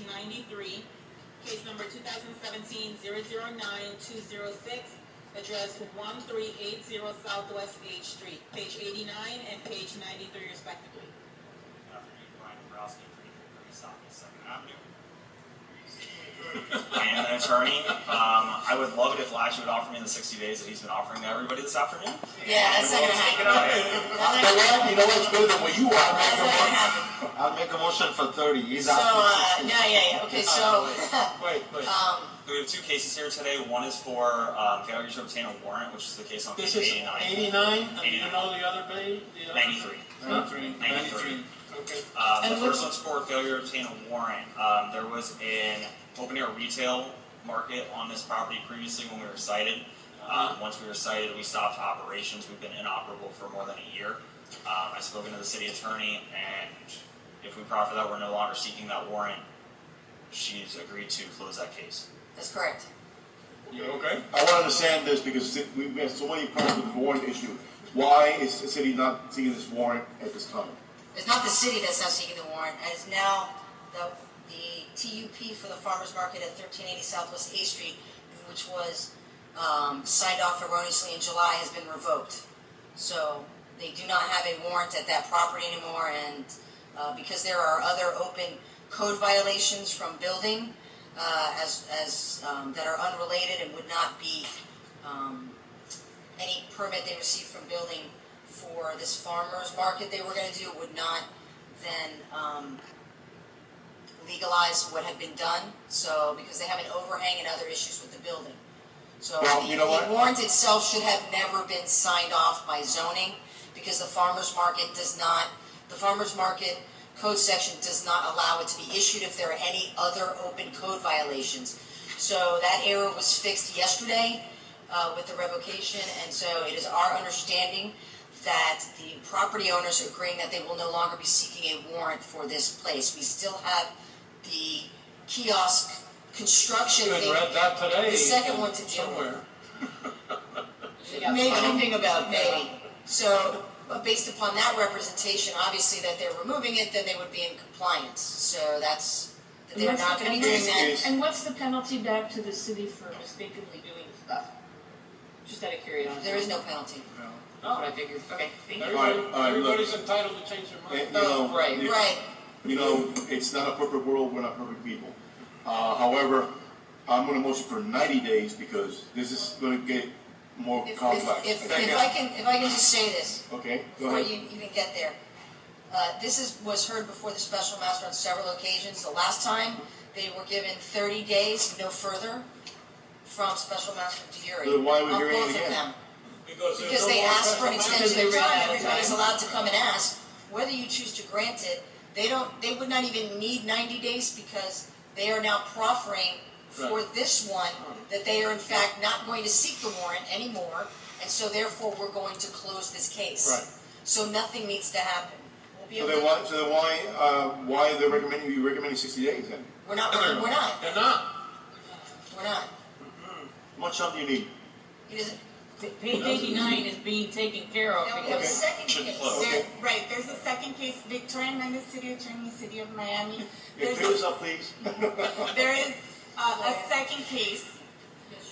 page ninety-three, case number 2017-009-206, address one three eight zero Southwest H Street, page eighty-nine and page ninety-three respectively. Good afternoon, Brian Dombrowski, thirty-three thirty Southeast Second Avenue. I am an attorney. Um, I would love it if Lash would offer me the sixty days that he's been offering to everybody this afternoon. Yeah, that's not gonna happen. Okay. That's You not know gonna you know what's better than what you are, that's not gonna I'll happen. make a, I'll make a motion for thirty, he's So, uh, asking no, yeah, yeah, okay, so, Wait, wait, um, We have two cases here today. One is for um, failure to obtain a warrant, which is the case on this page is eighty-nine. eighty-nine, and you know the other bay? the other- Ninety-three. Ninety-three, Ninety-three. ninety-three, okay. Um, And the what's- first one's for failure to obtain a warrant. Um, there was an open air retail market on this property previously when we were cited. Um, once we were cited, we stopped operations. We've been inoperable for more than a year. Um, I've spoken to the city attorney, and if we proffer that we're no longer seeking that warrant, she's agreed to close that case. that's correct. You okay? I want to understand this because we've had so many problems with the warrant issue. Why is the city not seeking this warrant at this time? It's not the city that's not seeking the warrant, It's now the, the TUP for the farmer's market at thirteen eighty Southwest A Street, which was, um, signed off erroneously in July, has been revoked. So they do not have a warrant at that property anymore, and, uh, because there are other open code violations from building, uh, as, as, um, that are unrelated and would not be, um, any permit they received from building for this farmer's market they were gonna do would not then, um, legalize what had been done, so, because they have an overhang and other issues with the building. So Well, the, you know what? the warrant itself should have never been signed off by zoning, because the farmer's market does not, the farmer's market code section does not allow it to be issued if there are any other open code violations. So that error was fixed yesterday, uh, with the revocation, and so it is our understanding that the property owners are agreeing that they will no longer be seeking a warrant for this place. We still have the kiosk construction You had thing. read that today. The second one to deal with. Somewhere. Maybe anything about maybe. So, but based upon that representation, obviously that they're removing it, then they would be in compliance. So that's, that they're not gonna be doing that. And what's the penalty back to the city for mistakenly doing stuff? Just out of curiosity. There is no penalty. That's what I figured. Okay, thank you. Everybody, all right, look. everybody's entitled to change their mind. Eh, you oh, know, right, you- Right. You know, it's not a perfect world, we're not perfect people. Uh, however, I'm gonna motion for ninety days because this is gonna get more If, complex. if, if, if I can, if I can just say this, Okay, go before ahead. you even get there. Uh, this is, was heard before the special master on several occasions. The last time, they were given thirty days, no further, from special master Diuri. Then why are we on hearing it both of again? them. Because there's Because no they more asked for an special extension they of time, out of everybody's allowed to come and ask, whether you choose to grant it, they don't, they would not even need ninety days because they are now proffering for Right. this one, that they are in fact not going to seek the warrant anymore, and so therefore we're going to close this case. Right. So nothing needs to happen. We'll be So able then to- why, so then why, uh, why they're recommending, you recommending sixty days then? We're not, we're not, They're not. we're not. How much time do you need? He doesn't, Page eighty-nine is being taken care of now we have a because second Should case. close. There, right, there's a second case, Victoria Mendez, City Attorney, City of Miami. Yeah, There's clear a, up, please. there is uh, a second case.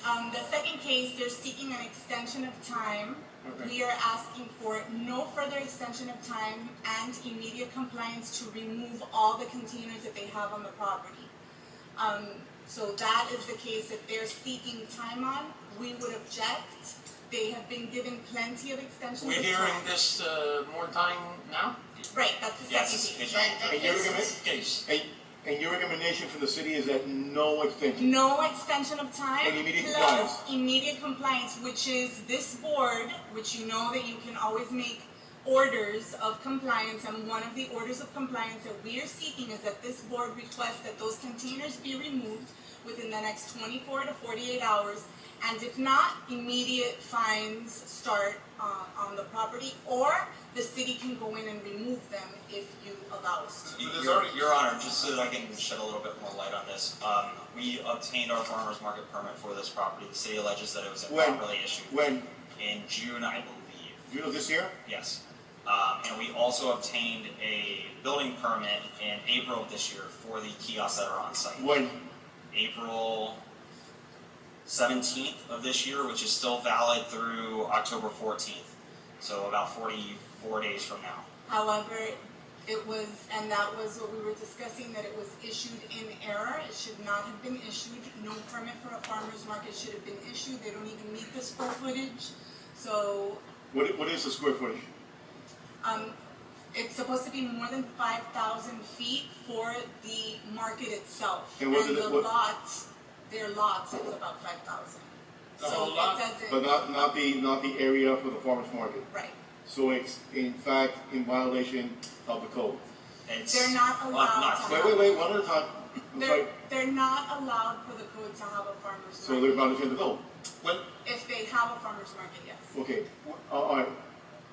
Um, the second case, they're seeking an extension of time. Okay. We are asking for no further extension of time and immediate compliance to remove all the containers that they have on the property. Um, so that is the case that they're seeking time on. We would object. They have been given plenty of extensions We're of hearing time. this, uh, more time now? Right, that's the Yes, second it's case. page That- that And your case Case. and, and your recommendation from the city is that no extension? No extension of time. And immediate plus compliance. immediate compliance, which is this board, which you know that you can always make orders of compliance, and one of the orders of compliance that we are seeking is that this board requests that those containers be removed within the next twenty-four to forty-eight hours, and if not, immediate fines start, uh, on the property, or the city can go in and remove them if you allow us to. Your, Your Honor, just so that I can shed a little bit more light on this, um, we obtained our farmer's market permit for this property. The city alleges that it was When? improperly issued When, in June, I believe. June of this year? Yes. Um, and we also obtained a building permit in April of this year for the kiosks that are on site. When, April seventeenth of this year, which is still valid through October fourteenth. So about forty-four days from now. However, it was, and that was what we were discussing, that it was issued in error. It should not have been issued. No permit for a farmer's market should have been issued. They don't even meet the square footage. So, what, what is the square footage? um, it's supposed to be more than five thousand feet for the market itself. And what did it- the what- lot, their lots is about five thousand. The whole lot? So it But doesn't, not, not the, not the area for the farmer's market. right. So it's in fact in violation of the code. It's They're not allowed not to. Wait, wait, wait, one at a time. They're, they're not allowed for the code to have a farmer's market. So they're market. violating the code. When, If they have a farmer's market, yes. Okay, uh, all right,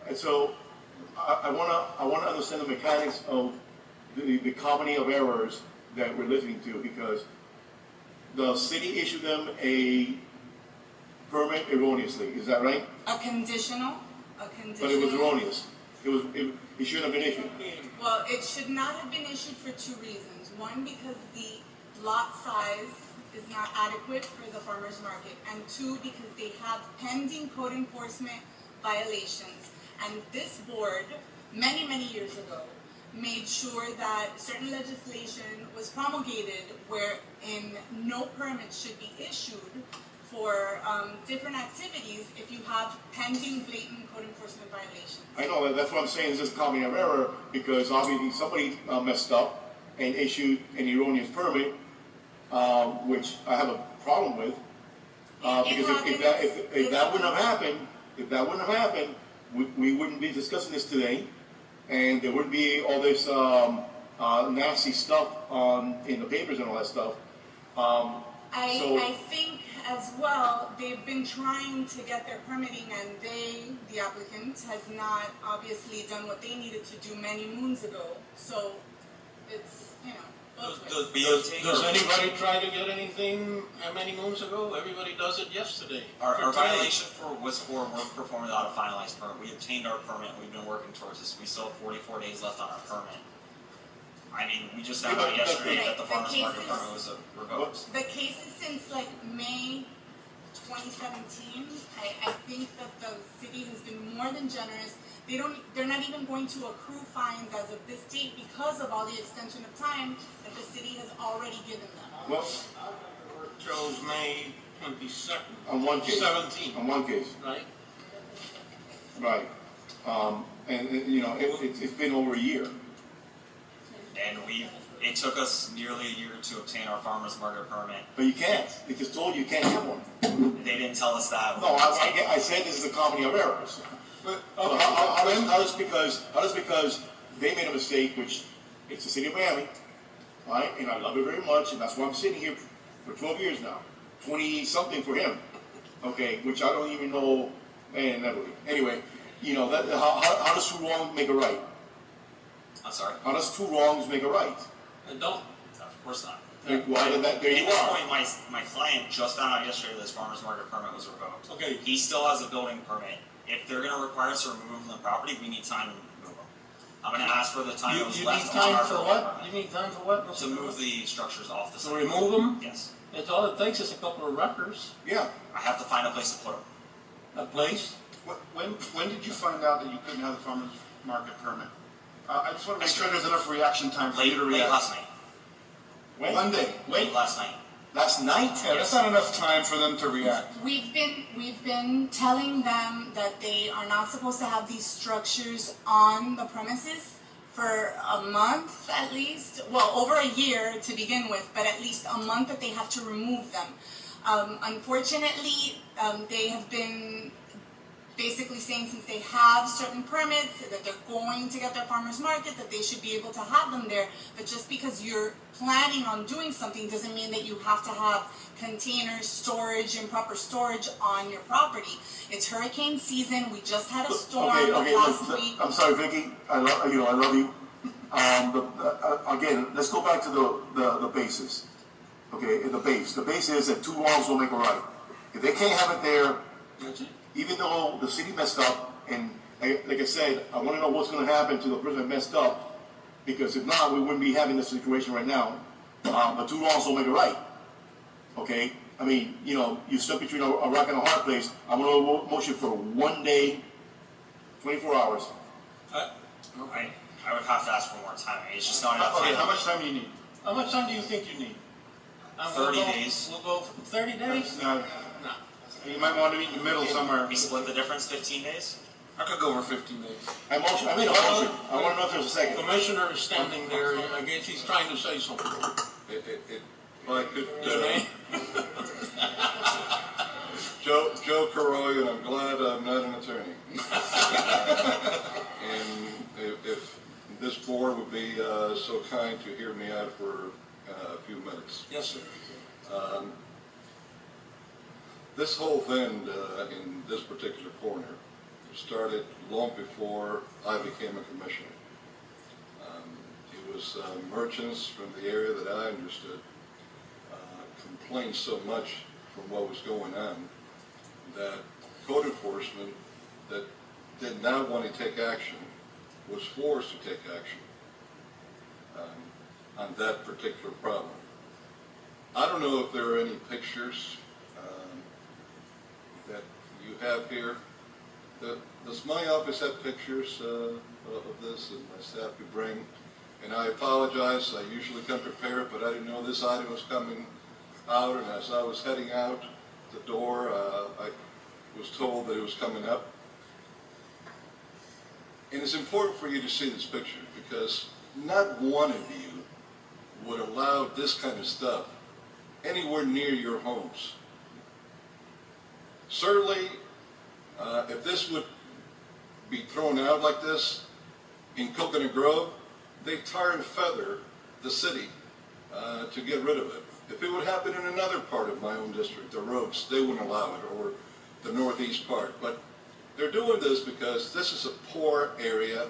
and so, I, I wanna, I wanna understand the mechanics of the, the comedy of errors that we're listening to, because the city issued them a permit erroneously, is that right? A conditional, a conditional. But it was erroneous, it was, it, it shouldn't have been issued. Well, it should not have been issued for two reasons. One, because the lot size is not adequate for the farmer's market. And two, because they have pending code enforcement violations. And this board, many, many years ago, made sure that certain legislation was promulgated wherein no permit should be issued for um, different activities if you have pending blatant code enforcement violations. I know, that's what I'm saying, is this comedy of error, because obviously somebody uh, messed up and issued an erroneous permit, um, which I have a problem with. Uh, because if, if that, if, if that wouldn't have happened, if that wouldn't have happened, we, we wouldn't be discussing this today. And there wouldn't be all this, um, uh, nasty stuff on, in the papers and all that stuff. Um, I, So- I think as well, they've been trying to get their permitting and they, the applicant, has not obviously done what they needed to do many moons ago. So it's, you know, Does, does, does, does anybody try to get anything how many moons ago? Everybody does it yesterday. Our, For our violation for, was for work performed without a finalized permit. We obtained our permit, we've been working towards this, we still have forty-four days left on our permit. I mean, we just found Yeah, out yesterday but- that the the farmer's market cases- permit was uh, revoked. The cases since like May 2017, I, I think that the city has been more than generous. They don't, they're not even going to accrue fines as of this date because of all the extension of time that the city has already given them. well, Chose May twenty-second, on one case, seventeen, on one case, right? right. Um, and, and, you know, it, it's, it's been over a year. And we, it took us nearly a year to obtain our farmer's market permit. But you can't, because told you you can't have one. They didn't tell us that. No, I, I, I said this is a comedy of errors. But, So okay, how, how, how does, when- how does because, how does because they made a mistake, which it's the city of Miami, right? And I love it very much, and that's why I'm sitting here for twelve years now, twenty something for him. Okay, which I don't even know, man, never. Anyway, you know that how, how, how does two wrongs make a right? I'm sorry, How does two wrongs make a right? And don't, of course not. Why did that? There At this point, my, my client just found out yesterday that his farmer's market permit was revoked. Okay. He still has a building permit. If they're gonna require us to remove him from the property, we need time to remove him. I'm gonna ask for the time you, that was you need left on time our for building what? permit. You need time for what? To move the structures off the To site. remove them? Yes. It's all it takes is a couple of records, Yeah. I have to find a place to put them. a place. When, when, when did you find out that you couldn't have the farmer's market permit? Uh, I just want to make sure there's enough reaction time for Late, you to late react. last night. When? Monday, Late last night. Last night. yeah, that's not enough time for them to react. We've been, we've been telling them that they are not supposed to have these structures on the premises for a month at least, well, over a year to begin with, but at least a month that they have to remove them. Um, unfortunately, um, they have been basically saying since they have certain permits that they're going to get their farmers market that they should be able to have them there but just because you're planning on doing something doesn't mean that you have to have containers storage and proper storage on your property it's hurricane season we just had a storm Okay, okay, last look, week I'm sorry, Vicky, I love, you know, I love you. Um, but, uh, again, let's go back to the, the, the basis. Okay, the base, the base is that two wrongs will make a right. If they can't have it there, That's it. Even though the city messed up and, I, like I said, I wanna know what's gonna happen to the person that messed up, because if not, we wouldn't be having this situation right now. Um, but two wrongs don't make a right. Okay? I mean, you know, you stuck between a, a rock and a hard place. I'm gonna mo- motion for one day, twenty-four hours. I, I would have to ask for more time, it's just not enough Okay, time. how much time do you need? How much time do you think you need? Uh, we'll 30 go- days. We'll go thirty days? Uh, No. You might want to meet in the middle somewhere. We split the difference, fifteen days? I could go over fifteen days. I motion, I made a motion. I wanna know if there's a second. Commissioner is standing there, I guess he's trying to say something. It, it, it, I could, His uh. Joe, Joe Carollo, and I'm glad I'm not an attorney. And if, if this board would be, uh, so kind to hear me out for uh, a few minutes. Yes, sir. Um, This whole thing, uh, in this particular corner started long before I became a commissioner. Um, It was uh, merchants from the area that I understood uh, complained so much from what was going on that code enforcement that did not want to take action was forced to take action um, on that particular problem. I don't know if there are any pictures that you have here. The- Does my office have pictures uh, of this and my staff could bring? And I apologize, I usually come prepared, but I didn't know this item was coming out, and as I was heading out the door, uh, I was told that it was coming up. And it's important for you to see this picture, because not one of you would allow this kind of stuff anywhere near your homes. Certainly, uh, if this would be thrown out like this in Coconut Grove, they tar and feather the city uh, to get rid of it. If it would happen in another part of my own district, the roads, they wouldn't allow it, or the northeast part. But they're doing this because this is a poor area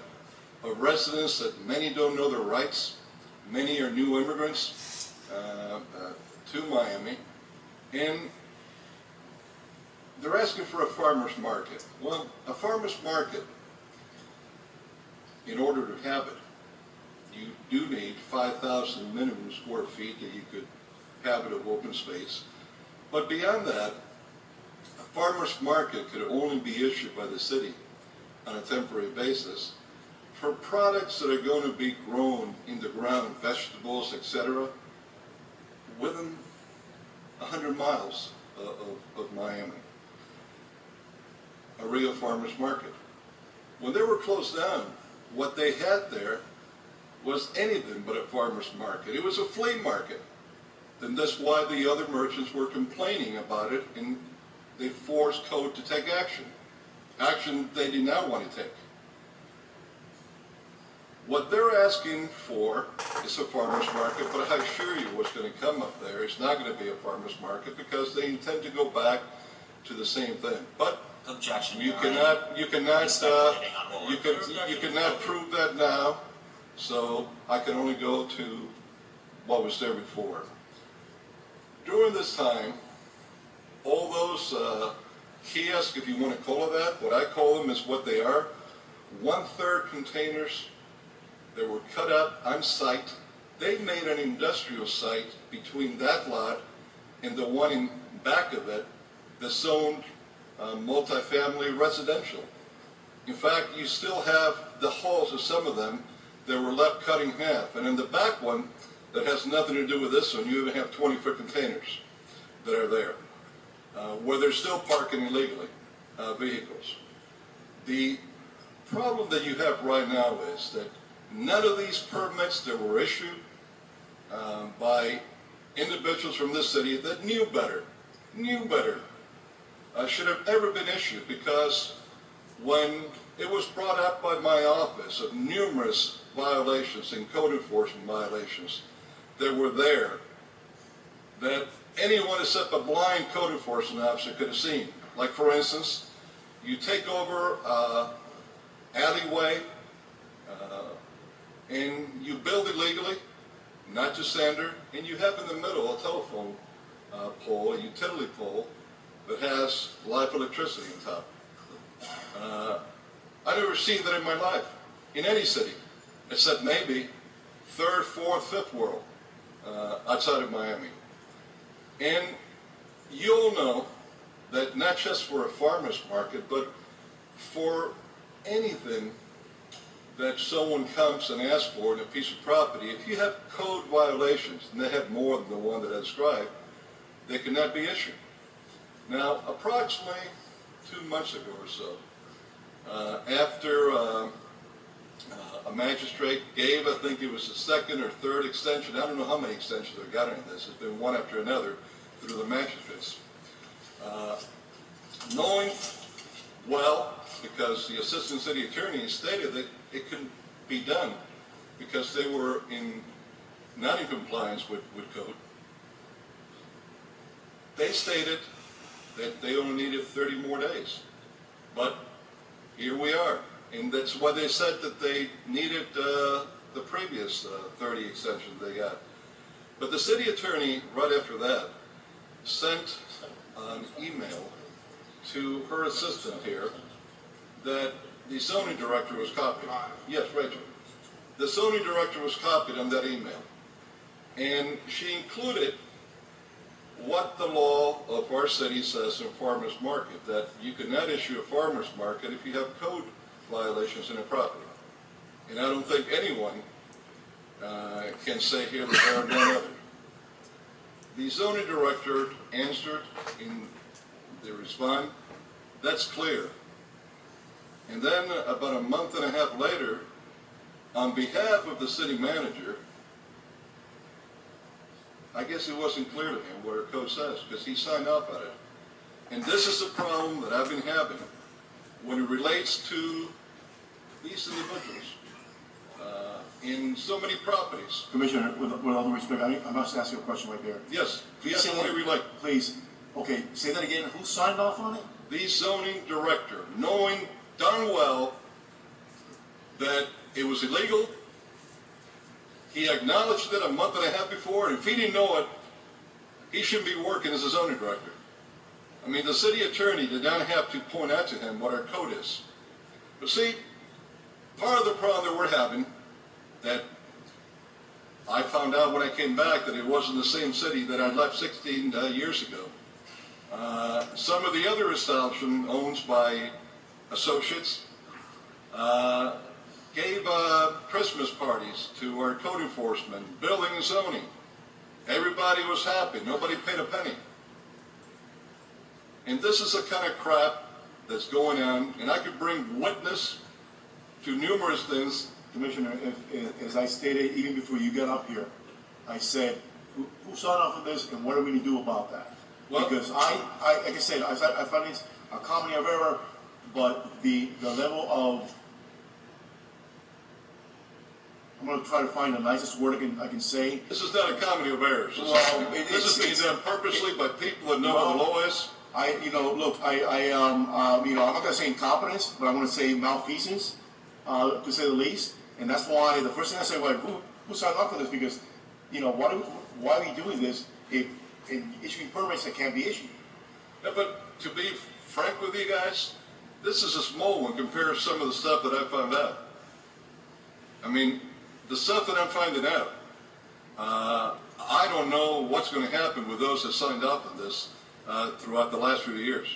of residents that many don't know their rights. Many are new immigrants uh, uh, to Miami, and they're asking for a farmer's market. Well, a farmer's market, in order to have it, you do need 5,000 minimum square feet that you could have it of open space. But beyond that, a farmer's market could only be issued by the city on a temporary basis for products that are going to be grown in the ground, vegetables, etc., within 100 miles of, of, of Miami. A real farmer's market. When they were closed down, what they had there was anything but a farmer's market. It was a flea market. Then that's why the other merchants were complaining about it and they forced code to take action. Action they did not want to take. What they're asking for is a farmer's market, but I assure you what's going to come up there is not going to be a farmer's market because they intend to go back to the same thing. But Objection, you Your Honor. cannot, you cannot, uh, Speculating on what you can, you cannot prove that now, so I can only go to what was there before. During this time, all those, uh, kiosks, if you want to call it that, what I call them is what they are, one-third containers that were cut up on site. They made an industrial site between that lot and the one in back of it that's zoned uh, multifamily residential. In fact, you still have the halls of some of them that were left cut in half. And in the back one, that has nothing to do with this one, you even have 20-foot containers that are there, uh, where they're still parking illegally, uh, vehicles. The problem that you have right now is that none of these permits that were issued um, by individuals from this city that knew better, knew better, uh, should have ever been issued because when it was brought up by my office of numerous violations and code enforcement violations that were there that anyone except a blind code enforcement officer could have seen. Like for instance, you take over uh, alleyway uh, and you build illegally, not to standard, and you have in the middle a telephone uh, pole, a utility pole that has live electricity on top. Uh, I never seen that in my life, in any city, except maybe third, fourth, fifth world, uh, outside of Miami. And you'll know that not just for a farmer's market, but for anything that someone comes and asks for in a piece of property, if you have code violations, and they have more than the one that I described, they cannot be issued. Now, approximately two months ago or so, uh, after uh, uh, a magistrate gave, I think it was the second or third extension, I don't know how many extensions they've gotten in this, it's been one after another through the magistrates. Uh, knowing well, because the assistant city attorney stated that it couldn't be done because they were in, not in compliance with, with code. They stated that they only needed 30 more days. But here we are. And that's why they said that they needed uh, the previous uh, 30 extensions they got. But the city attorney, right after that, sent an email to her assistant here that the zoning director was copied. Yes, Rachel. The zoning director was copied on that email. And she included what the law of our city says in farmer's market, that you cannot issue a farmer's market if you have code violations in a property. And I don't think anyone uh, can say here that there are none other. The zoning director answered in the response, that's clear. And then about a month and a half later, on behalf of the city manager, I guess it wasn't clear to him what our code says, because he signed off on it. And this is the problem that I've been having when it relates to these individuals uh, in so many properties. Commissioner, with, with all due respect, I, I must ask you a question right there. Yes, please say Say whatever you like. Please, okay, say that again, who signed off on it? The zoning director, knowing darn well that it was illegal, he acknowledged it a month and a half before, and if he didn't know it, he shouldn't be working as a zoning director. I mean, the city attorney did not have to point out to him what our code is. But see, part of the problem that we're having, that I found out when I came back that it wasn't the same city that I left 16 uh, years ago. Uh, some of the other establishment owned by associates uh, gave uh, Christmas parties to our code enforcement, building and zoning. Everybody was happy. Nobody paid a penny. And this is the kind of crap that's going on, and I could bring witness to numerous things. Commissioner, if, if, as I stated even before you got up here, I said, who, who signed off on this and what are we gonna do about that? Well- Because I, I, like I said, I, I find this a comedy of error, but the, the level of, I'm gonna try to find the nicest word I can, I can say. This is not a comedy of errors. This, Well, is, it- this is being done purposely by people that know the Well- law is. I, you know, look, I, I, um, um, you know, I'm not gonna say incompetence, but I'm gonna say malfeasance, uh, to say the least. And that's why the first thing I say, well, who, who signed off on this? Because, you know, why do, why are we doing this if, in issuing permits that can't be issued? Yeah, but to be frank with you guys, this is a small one compared to some of the stuff that I found out. I mean, the stuff that I'm finding out, uh, I don't know what's going to happen with those that signed up on this uh, throughout the last few years,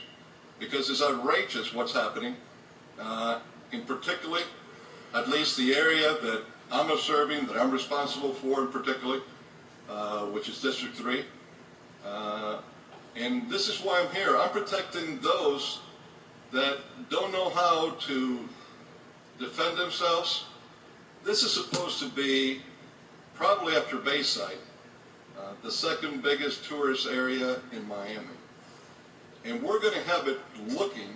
because it's outrageous what's happening. Uh, in particularly, at least the area that I'm observing, that I'm responsible for in particular, uh, which is District Three. Uh, and this is why I'm here. I'm protecting those that don't know how to defend themselves. This is supposed to be, probably after Bayside, uh, the second biggest tourist area in Miami. And we're going to have it looking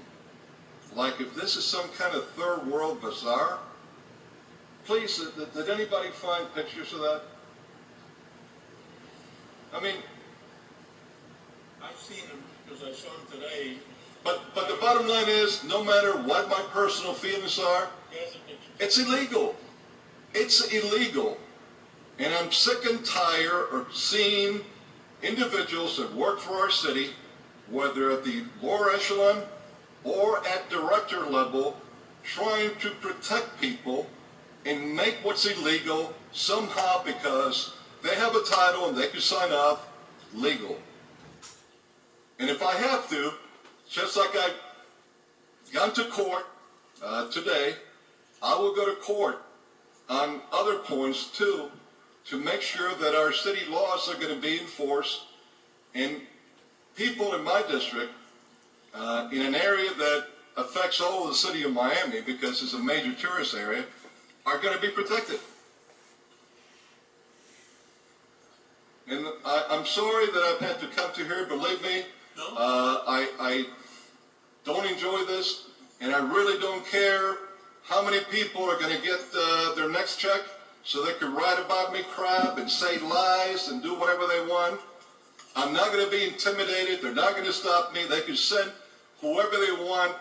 like if this is some kind of third world bazaar. Please, did, did anybody find pictures of that? I mean, I've seen them, because I saw them today. But, but the bottom line is, no matter what my personal feelings are, Here's a picture. it's illegal. It's illegal. And I'm sick and tired of seeing individuals that work for our city, whether at the lower echelon or at director level, trying to protect people and make what's illegal somehow because they have a title and they can sign off legal. And if I have to, just like I've gone to court uh, today, I will go to court on other points too to make sure that our city laws are going to be enforced and people in my district, uh, in an area that affects all of the city of Miami because it's a major tourist area, are going to be protected. And I, I'm sorry that I've had to come to here, believe me, No. uh, I, I don't enjoy this, and I really don't care how many people are going to get uh, their next check so they can write about me crap and say lies and do whatever they want. I'm not going to be intimidated. They're not going to stop me. They can send whoever they want,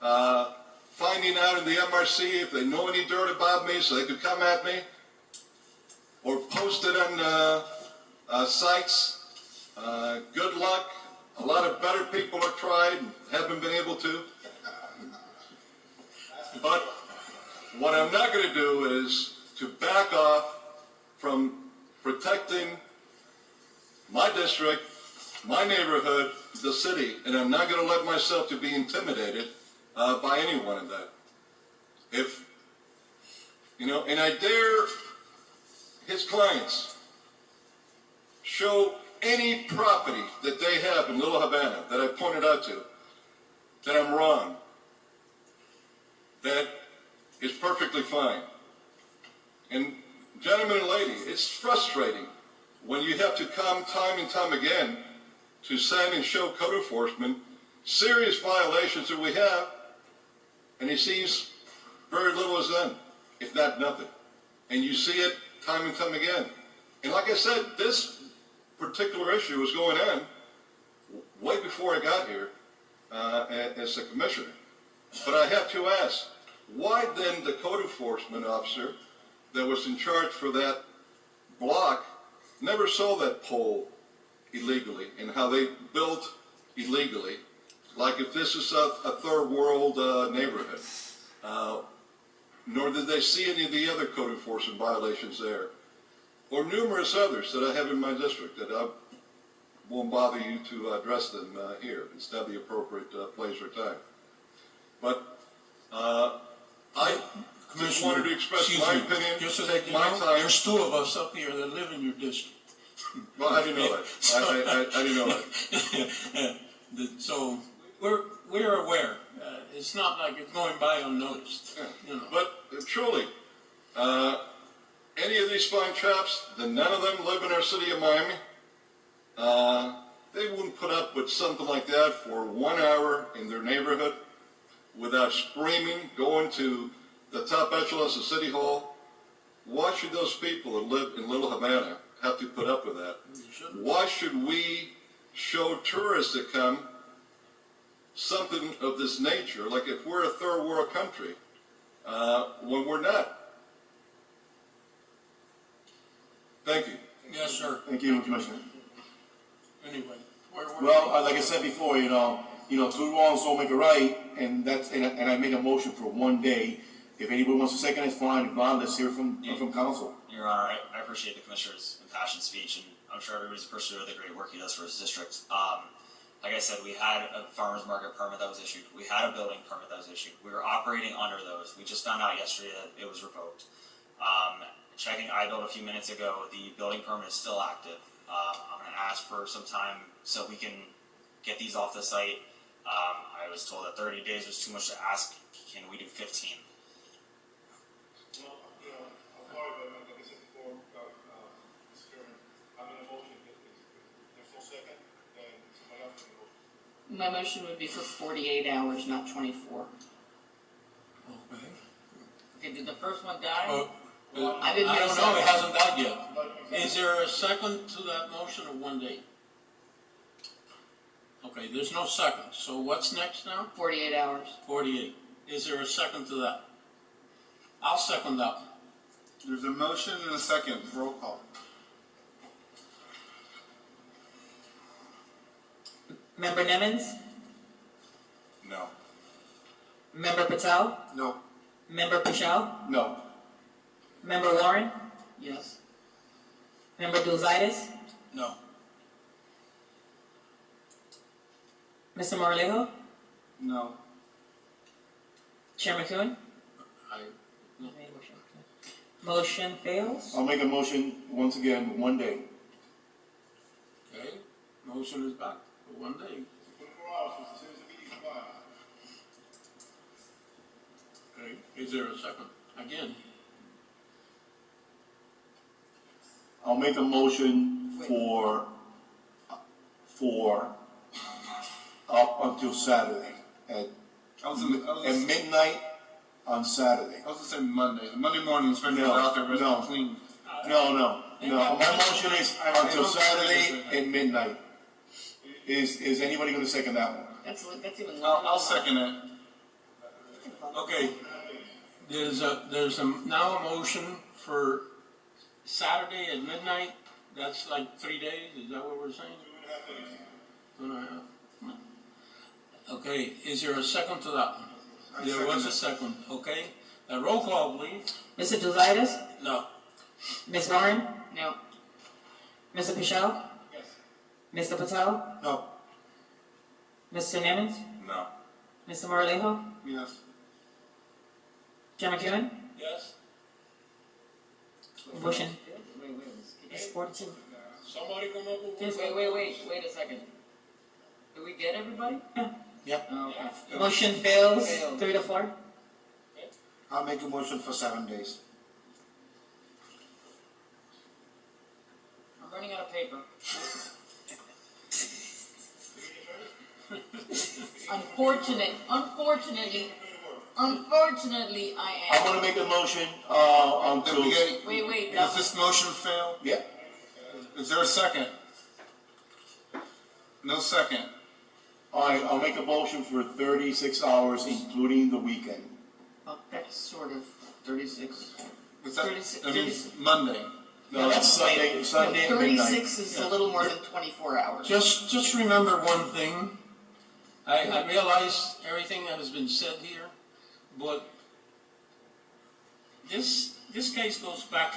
uh, finding out in the MRC if they know any dirt about me so they could come at me or post it on uh, uh, sites. Uh, good luck. A lot of better people have tried and haven't been able to. But what I'm not going to do is to back off from protecting my district, my neighborhood, the city, and I'm not going to let myself to be intimidated uh, by anyone in that. If, you know, and I dare his clients show any property that they have in Little Havana that I pointed out to, that I'm wrong, that is perfectly fine. And gentlemen and ladies, it's frustrating when you have to come time and time again to send and show code enforcement serious violations that we have, and he sees very little is done, if not nothing. And you see it time and time again. And like I said, this particular issue was going on way before I got here uh, as a commissioner. But I have to ask, why then the code enforcement officer that was in charge for that block never saw that pole illegally and how they built illegally, like if this is a, a third world uh, neighborhood. Uh, nor did they see any of the other code enforcement violations there, or numerous others that I have in my district that I won't bother you to address them uh, here. It's not the appropriate uh, place or time. But uh, I just Commissioner, wanted to express excuse my me, opinion, Just so that you my know, time. there's two of us up here that live in your district. Well, I didn't know that. I, I, I, I didn't know that. The- So, we're, we're aware. Uh, It's not like it's going by unnoticed, you know. But uh, truly, uh, any of these spine traps, then none of them live in our city of Miami. Uh, they wouldn't put up with something like that for one hour in their neighborhood without screaming, going to the top echelons of City Hall. Why should those people that live in Little Havana have to put up with that? Why should we show tourists that come something of this nature, like if we're a third world country, uh, when we're not? Thank you. Yes, sir. Thank you, Commissioner. Anyway, where were Well, uh, like I said before, you know, you know, two wrongs don't make a right, and that's, and I, and I made a motion for one day. If anybody wants a second, it's fine. If not, let's hear from, from council. Your Honor, I, I appreciate the Commissioner's impassioned speech, and I'm sure everybody's appreciative of the great work he does for his district. Um, like I said, we had a farmer's market permit that was issued. We had a building permit that was issued. We were operating under those. We just found out yesterday that it was revoked. Um, checking iBuild a few minutes ago, the building permit is still active. Um, I'm gonna ask for some time so we can get these off the site. Um, I was told that thirty days was too much to ask. Can we do fifteen? Well, you know, I'm sorry, but like I said before, uh, uh, Mr. Chairman, I'm in a motion, there's no second, then somebody else can go. My motion would be for forty-eight hours, not twenty-four. Okay. Okay, did the first one die? Uh, I didn't I hear don't know, it second. hasn't died yet. Is there a second to that motion or one day? Okay, there's no second, so what's next now? Forty-eight hours. Forty-eight. Is there a second to that? I'll second that. There's a motion and a second, roll call. Member Nimmons? No. Member Patel? No. Member Pichelle? No. Member Warren? Yes. Member Dulzitis? No. Mr. Moralejo? No. Chairman Coon? I, Motion fails. I'll make a motion once again, one day. okay, motion is back for one day. Okay, is there a second? Again, I'll make a motion for, for up until Saturday at, I was, in, I was, at midnight on Saturday. I was gonna say Monday. Monday morning, especially No, out there, ready no. to clean. No, no, no, my motion is until Saturday at midnight. Is, is anybody gonna second that one? That's, li- that's even. I'll, I'll second it. okay, there's a, there's a, now a motion for Saturday at midnight, that's like three days, is that what we're saying? Two and a half. Okay, is there a second to that one? I There was a second second, okay, a roll call, please. Mr. Dulzitis? No. Ms. Warren? No, Mr. Pichelle? Yes. Mr. Patel? No. Mr. Nimmons? No. Mr. Moralejo? Yes. Chairman Coon? Yes? Motion wait, wait, is let's- forty-two. Somebody come up with. Yes, wait, wait, wait, wait a second. Did we get everybody? Yeah. Yeah. Okay. Motion fails, Failed. three to four. I'll make a motion for seven days. I'm running out of paper. Unfortunate, unfortunately, unfortunately, I am. I'm gonna make a motion, uh, Then until, we get, Wait, wait, does that, this motion fail? yeah, Is there a second? No second. Alright, I'll make a motion for thirty-six hours, including the weekend. oh, that's sort of thirty-six. Is that, Thirty-six- that means Monday. No, that's Sunday, Sunday at midnight. Thirty-six is a little more than twenty-four hours. Just, just remember one thing. I, I realize everything that has been said here, but this, this case goes back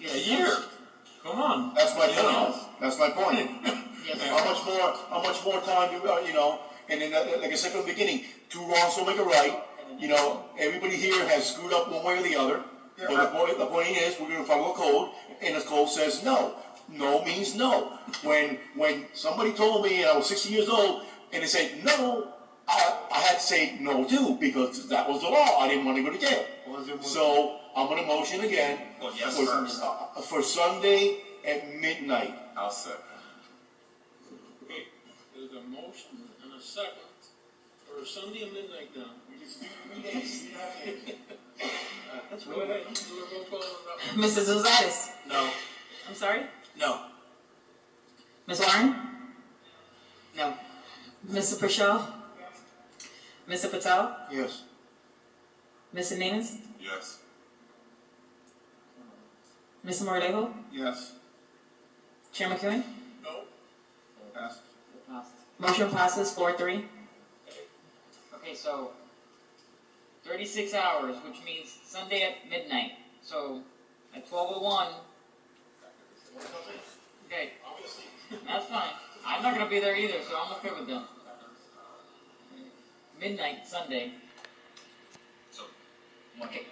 a year. Come on. That's my You know? point, that's my point. How much more, how much more time do, uh, you know, and then, uh, like I said from the beginning, two wrongs don't make a right. You know, everybody here has screwed up one way or the other. But the point, the point is, we're gonna follow a code, and the code says no. No means no. When, when somebody told me, and I was sixty years old, and they said no, I, I had to say no too, because that was the law, I didn't wanna go to jail. So, I'm gonna motion again. Well, yes for- uh, For Sunday at midnight. I'll second. Okay, There's a motion and a second for Sunday at midnight now. That's Go ahead, do a roll call on that. Mr. No. I'm sorry? No. Ms. Warren? No, Mr. Pichelle? Mr. Patel? Yes. Mr. Nimmons? Yes. Mr. Moralejo? Yes. Chairman Coon? No. Pass. Passed. Motion passes four three. Okay, so thirty-six hours, which means Sunday at midnight. So at twelve oh one. Okay, that's fine. I'm not gonna be there either, so I'm okay with them. Midnight Sunday. So, Okay,